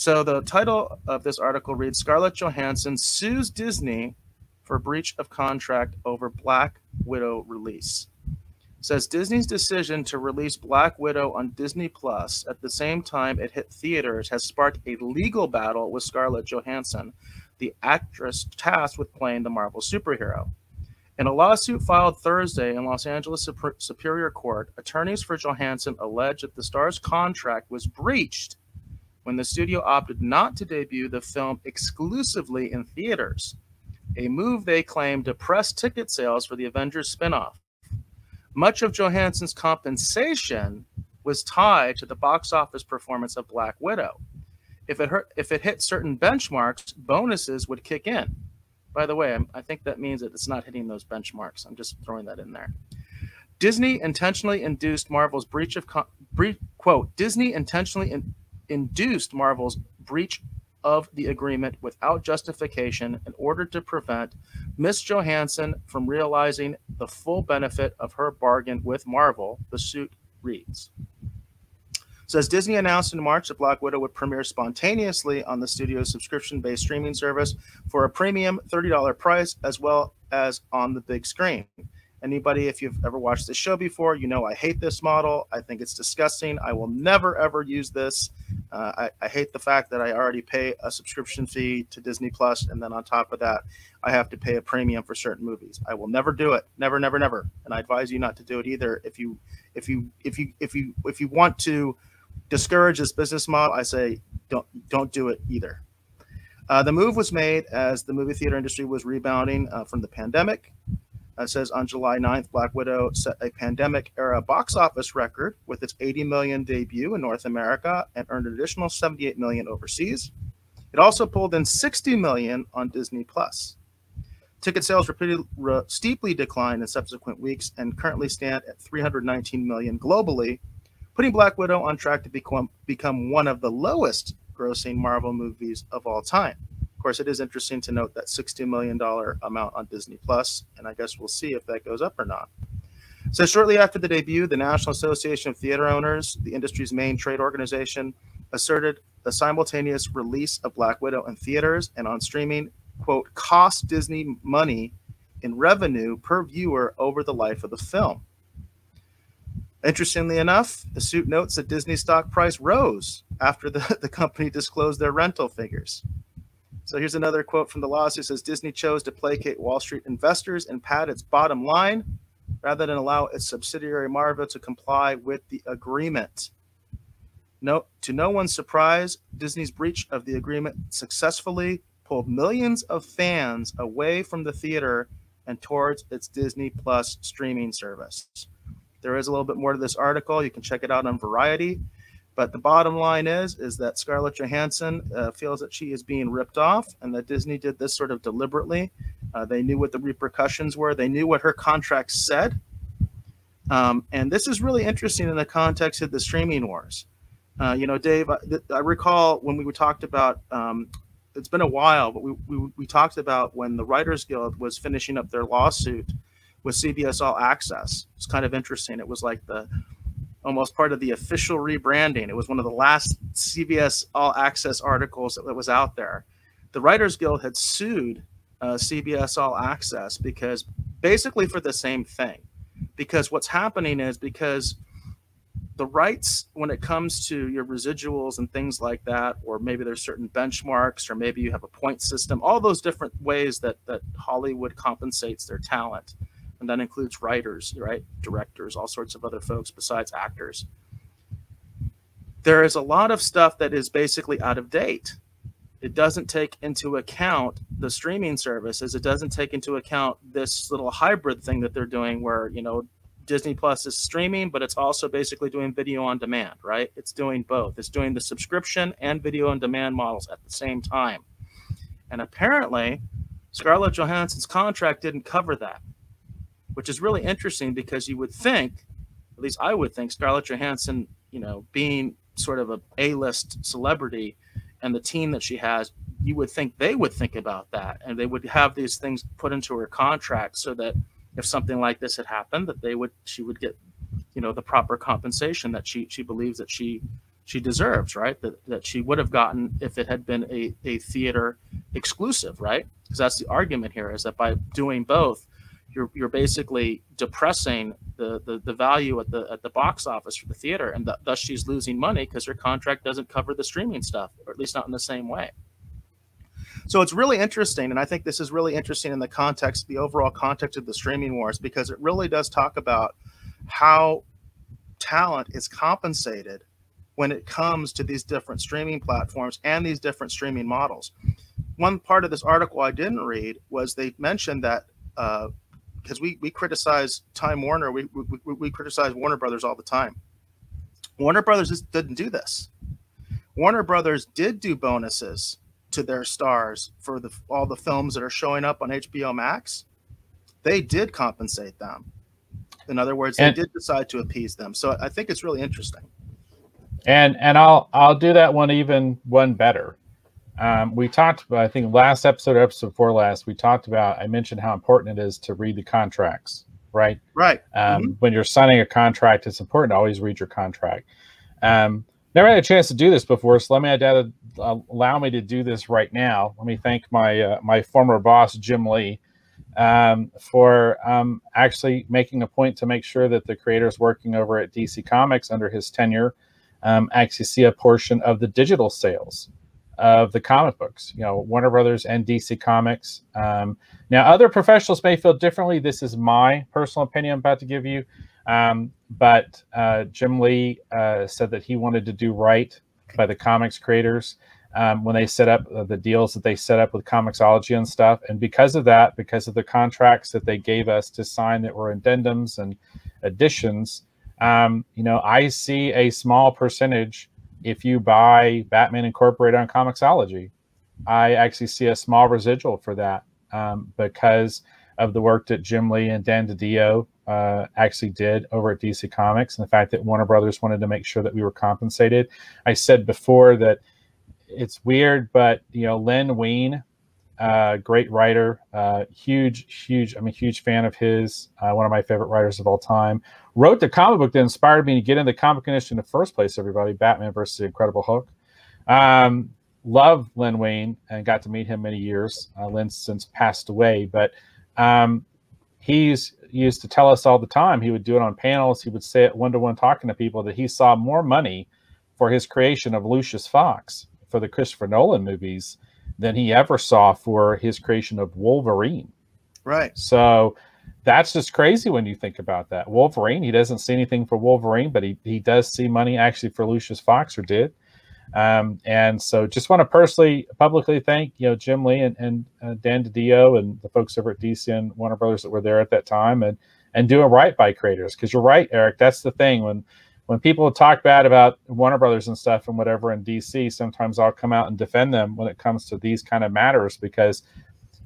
So the title of this article reads Scarlett Johansson sues Disney for breach of contract over Black Widow release. says Disney's decision to release Black Widow on Disney Plus at the same time it hit theaters has sparked a legal battle with Scarlett Johansson, the actress tasked with playing the Marvel superhero. In a lawsuit filed Thursday in Los Angeles Superior Court, attorneys for Johansson allege that the star's contract was breached when the studio opted not to debut the film exclusively in theaters, a move they claim depressed ticket sales for the Avengers spinoff. Much of Johansson's compensation was tied to the box office performance of Black Widow. If it hurt, if it hit certain benchmarks, bonuses would kick in. By the way, I think that means that it's not hitting those benchmarks. I'm just throwing that in there. Disney intentionally induced Marvel's breach of bre- quote. Disney intentionally in, induced Marvel's breach of the agreement without justification in order to prevent Miss Johansson from realizing the full benefit of her bargain with Marvel, the suit reads. So as Disney announced in March that Black Widow would premiere spontaneously on the studio's subscription based streaming service for a premium $30 price as well as on the big screen. Anybody, if you've ever watched this show before, you know I hate this model. I think it's disgusting. I will never, ever use this. Uh, I, I, hate the fact that I already pay a subscription fee to Disney Plus, and then on top of that, I have to pay a premium for certain movies. I will never do it. Never, never, never. And I advise you not to do it either. If you, if you, if you, if you, if you want to discourage this business model, I say don't don't do it either. Uh, the move was made as the movie theater industry was rebounding uh, from the pandemic. It says on July 9th, Black Widow set a pandemic era box office record with its 80 million debut in North America and earned an additional 78 million overseas. It also pulled in 60 million on Disney Plus. Ticket sales repeatedly, re- steeply declined in subsequent weeks and currently stand at 319 million globally, putting Black Widow on track to become, become one of the lowest grossing Marvel movies of all time. Of course, it is interesting to note that $60 million amount on Disney Plus, and I guess we'll see if that goes up or not. So, shortly after the debut, the National Association of Theater Owners, the industry's main trade organization, asserted the simultaneous release of Black Widow in theaters and on streaming, quote, cost Disney money in revenue per viewer over the life of the film. Interestingly enough, the suit notes that Disney's stock price rose after the, the company disclosed their rental figures. So here's another quote from the lawsuit says Disney chose to placate Wall Street investors and pad its bottom line rather than allow its subsidiary Marvel to comply with the agreement. No, to no one's surprise, Disney's breach of the agreement successfully pulled millions of fans away from the theater and towards its Disney Plus streaming service. There is a little bit more to this article. You can check it out on Variety. But the bottom line is, is that Scarlett Johansson uh, feels that she is being ripped off, and that Disney did this sort of deliberately. Uh, they knew what the repercussions were. They knew what her contract said. Um, and this is really interesting in the context of the streaming wars. Uh, you know, Dave, I, I, recall when we talked about. Um, it's been a while, but we, we we talked about when the Writers Guild was finishing up their lawsuit with CBS All Access. It's kind of interesting. It was like the almost part of the official rebranding. It was one of the last CBS All Access articles that was out there. The Writers Guild had sued uh, CBS All Access because basically for the same thing. Because what's happening is because the rights when it comes to your residuals and things like that, or maybe there's certain benchmarks, or maybe you have a point system, all those different ways that that Hollywood compensates their talent and that includes writers, right, directors, all sorts of other folks besides actors. There is a lot of stuff that is basically out of date. It doesn't take into account the streaming services. It doesn't take into account this little hybrid thing that they're doing where, you know, Disney Plus is streaming, but it's also basically doing video on demand, right? It's doing both. It's doing the subscription and video on demand models at the same time. And apparently, Scarlett Johansson's contract didn't cover that which is really interesting because you would think, at least I would think, Scarlett Johansson, you know, being sort of a A-list celebrity, and the team that she has, you would think they would think about that, and they would have these things put into her contract so that if something like this had happened, that they would she would get, you know, the proper compensation that she she believes that she she deserves, right? That, that she would have gotten if it had been a, a theater exclusive, right? Because that's the argument here is that by doing both, you're, you're basically depressing the, the, the value at the at the box office for the theater, and th- thus she's losing money because her contract doesn't cover the streaming stuff, or at least not in the same way. So it's really interesting, and I think this is really interesting in the context, the overall context of the streaming wars, because it really does talk about how talent is compensated when it comes to these different streaming platforms and these different streaming models. One part of this article I didn't read was they mentioned that uh, because we we criticize Time Warner, we, we we criticize Warner Brothers all the time. Warner Brothers just didn't do this. Warner Brothers did do bonuses to their stars for the all the films that are showing up on HBO Max. They did compensate them. In other words, and, they did decide to appease them. So I think it's really interesting. And and I'll I'll do that one even one better. Um, we talked about I think last episode or episode before last we talked about I mentioned how important it is to read the contracts, right? Right. Um, mm-hmm. When you're signing a contract, it's important to always read your contract. Um, never had a chance to do this before, so let me uh, allow me to do this right now. Let me thank my uh, my former boss Jim Lee um, for um, actually making a point to make sure that the creators working over at DC Comics under his tenure um, actually see a portion of the digital sales of the comic books. You know, Warner Brothers and DC Comics. Um, now, other professionals may feel differently. This is my personal opinion I'm about to give you. Um, but uh, Jim Lee uh, said that he wanted to do right by the comics creators um, when they set up uh, the deals that they set up with Comixology and stuff. And because of that, because of the contracts that they gave us to sign that were addendums and additions, um, you know, I see a small percentage if you buy Batman Incorporated on Comixology. I actually see a small residual for that um, because of the work that Jim Lee and Dan DiDio uh, actually did over at DC Comics and the fact that Warner Brothers wanted to make sure that we were compensated. I said before that it's weird, but you know, Len Wein, uh, great writer, uh, huge, huge. I'm a huge fan of his. Uh, one of my favorite writers of all time. Wrote the comic book that inspired me to get into the comic industry in the first place. Everybody, Batman versus the Incredible Hulk. Um, love Len Wein and got to meet him many years. Uh, Len's since passed away, but um, he's he used to tell us all the time. He would do it on panels. He would say it one to one, talking to people that he saw more money for his creation of Lucius Fox for the Christopher Nolan movies than he ever saw for his creation of Wolverine. Right. So that's just crazy when you think about that. Wolverine, he doesn't see anything for Wolverine, but he, he does see money actually for Lucius Fox or did. Um, and so just want to personally, publicly thank, you know, Jim Lee and, and uh, Dan DiDio and the folks over at DC and Warner Brothers that were there at that time and, and doing right by creators. Cause you're right, Eric. That's the thing when, when people talk bad about Warner Brothers and stuff and whatever in DC, sometimes I'll come out and defend them when it comes to these kind of matters because,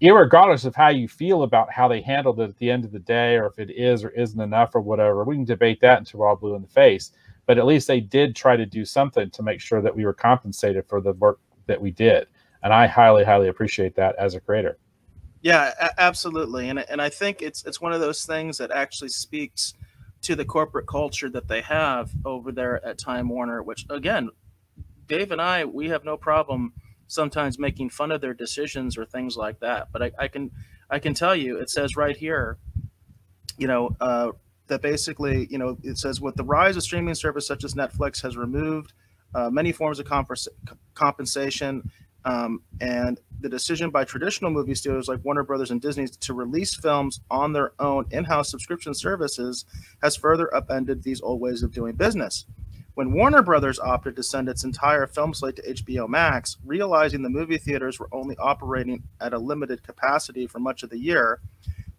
regardless of how you feel about how they handled it at the end of the day, or if it is or isn't enough or whatever, we can debate that until we're all blue in the face. But at least they did try to do something to make sure that we were compensated for the work that we did, and I highly, highly appreciate that as a creator. Yeah, absolutely, and and I think it's it's one of those things that actually speaks to the corporate culture that they have over there at Time Warner, which again, Dave and I, we have no problem sometimes making fun of their decisions or things like that. But I, I can I can tell you, it says right here, you know, uh, that basically, you know, it says with the rise of streaming service such as Netflix has removed uh, many forms of compensation um, and the decision by traditional movie studios like Warner Brothers and Disney to release films on their own in house subscription services has further upended these old ways of doing business. When Warner Brothers opted to send its entire film slate to HBO Max, realizing the movie theaters were only operating at a limited capacity for much of the year,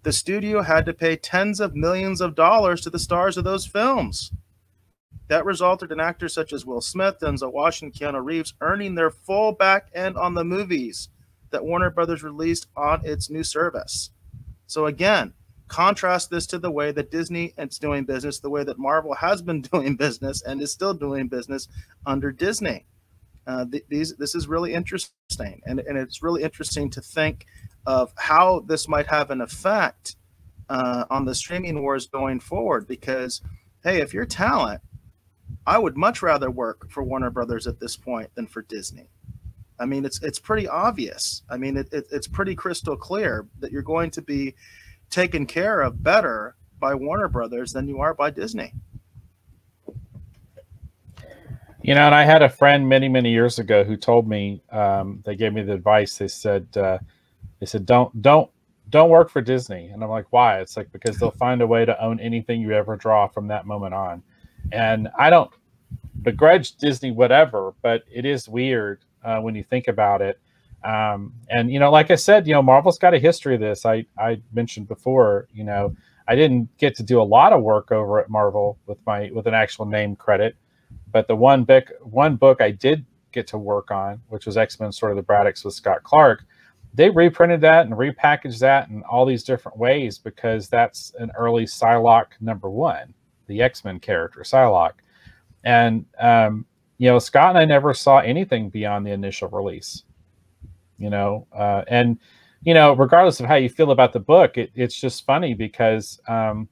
the studio had to pay tens of millions of dollars to the stars of those films. That resulted in actors such as Will Smith, Denzel Washington, Keanu Reeves earning their full back end on the movies that Warner Brothers released on its new service. So again, contrast this to the way that Disney is doing business, the way that Marvel has been doing business and is still doing business under Disney. Uh, th- these this is really interesting, and, and it's really interesting to think of how this might have an effect uh, on the streaming wars going forward. Because hey, if you're talent I would much rather work for Warner Brothers at this point than for Disney. I mean, it's it's pretty obvious. I mean, it, it, it's pretty crystal clear that you're going to be taken care of better by Warner Brothers than you are by Disney. You know, and I had a friend many, many years ago who told me um, they gave me the advice. They said, uh, they said, don't, don't, don't work for Disney. And I'm like, why? It's like because they'll find a way to own anything you ever draw from that moment on. And I don't begrudge Disney whatever, but it is weird uh, when you think about it. Um, and you know, like I said, you know, Marvel's got a history of this. I I mentioned before, you know, I didn't get to do a lot of work over at Marvel with my with an actual name credit, but the one book one book I did get to work on, which was X Men: Sword of the Braddocks with Scott Clark, they reprinted that and repackaged that in all these different ways because that's an early Psylocke number one, the X Men character Psylocke, and um, you know Scott and I never saw anything beyond the initial release, you know, uh, and you know, regardless of how you feel about the book, it, it's just funny because um,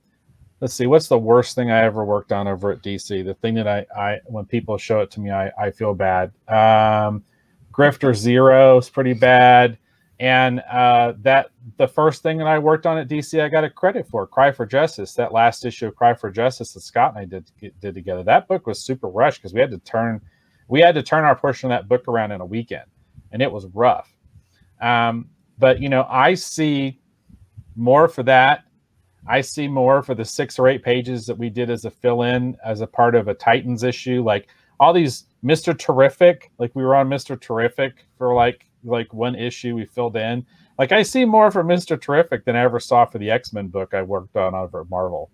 let's see, what's the worst thing I ever worked on over at DC? The thing that I, I when people show it to me, I, I feel bad. Um, Grifter Zero is pretty bad. And uh, that the first thing that I worked on at DC, I got a credit for Cry for Justice. That last issue of Cry for Justice that Scott and I did did together. That book was super rushed because we had to turn we had to turn our portion of that book around in a weekend, and it was rough. Um, but you know, I see more for that. I see more for the six or eight pages that we did as a fill-in as a part of a Titans issue. Like all these Mr. Terrific, like we were on Mr. Terrific for like like one issue we filled in. Like I see more for Mr. Terrific than I ever saw for the X-Men book I worked on over at Marvel.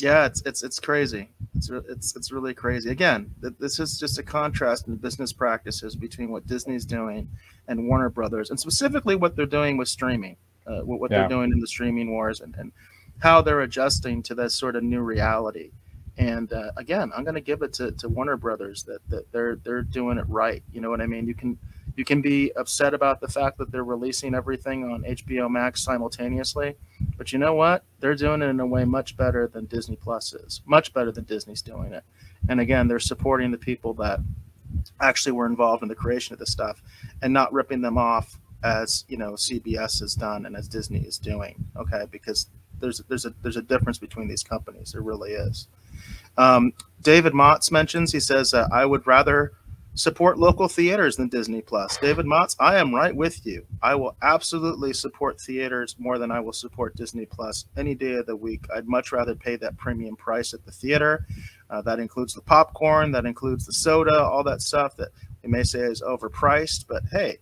Yeah, it's it's it's crazy. It's it's it's really crazy. Again, this is just a contrast in business practices between what Disney's doing and Warner Brothers, and specifically what they're doing with streaming, uh, what, what yeah. they're doing in the streaming wars, and, and how they're adjusting to this sort of new reality. And uh, again, I'm going to give it to, to Warner Brothers that, that they're they're doing it right. You know what I mean? You can you can be upset about the fact that they're releasing everything on HBO Max simultaneously, but you know what? They're doing it in a way much better than Disney Plus is. Much better than Disney's doing it. And again, they're supporting the people that actually were involved in the creation of this stuff and not ripping them off as you know CBS has done and as Disney is doing. Okay, because there's there's a there's a difference between these companies. There really is. Um, David Motz mentions he says uh, I would rather support local theaters than Disney Plus. David Motz, I am right with you. I will absolutely support theaters more than I will support Disney Plus any day of the week. I'd much rather pay that premium price at the theater. Uh, that includes the popcorn, that includes the soda, all that stuff that they may say is overpriced. But hey,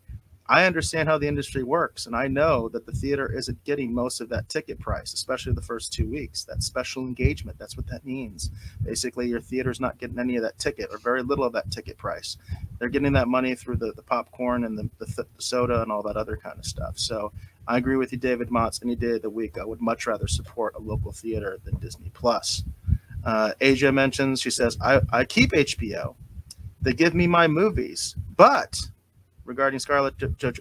I understand how the industry works, and I know that the theater isn't getting most of that ticket price, especially the first two weeks. That special engagement, that's what that means. Basically, your theater's not getting any of that ticket or very little of that ticket price. They're getting that money through the, the popcorn and the, the, the soda and all that other kind of stuff. So I agree with you, David Motz. Any day of the week, I would much rather support a local theater than Disney Plus. Uh, Asia mentions, she says, I, I keep HBO. They give me my movies, but regarding Scarlett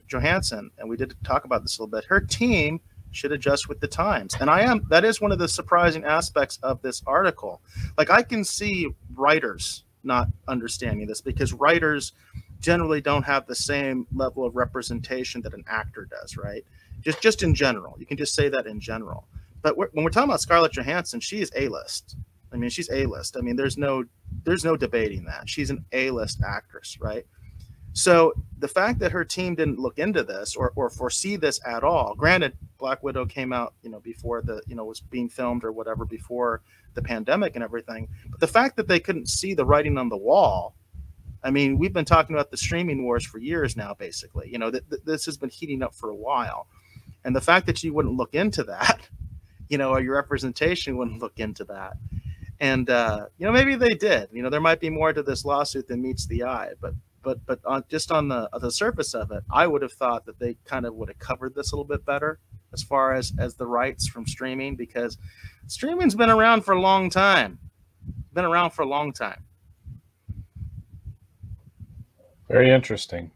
Johansson, and we did talk about this a little bit. Her team should adjust with the times, and I am. That is one of the surprising aspects of this article. Like I can see writers not understanding this because writers generally don't have the same level of representation that an actor does, right? Just just in general, you can just say that in general. But we're, when we're talking about Scarlett Johansson, she is a list. I mean, she's a list. I mean, there's no there's no debating that she's an a list actress, right? So the fact that her team didn't look into this or, or foresee this at all, granted, Black Widow came out, you know, before the, you know, was being filmed or whatever before the pandemic and everything. But the fact that they couldn't see the writing on the wall, I mean, we've been talking about the streaming wars for years now, basically. You know, th- th- this has been heating up for a while. And the fact that you wouldn't look into that, you know, or your representation wouldn't look into that. And, uh, you know, maybe they did. You know, there might be more to this lawsuit than meets the eye, but but but on just on the the surface of it, I would have thought that they kind of would have covered this a little bit better as far as as the rights from streaming because streaming's been around for a long time, been around for a long time. Very interesting.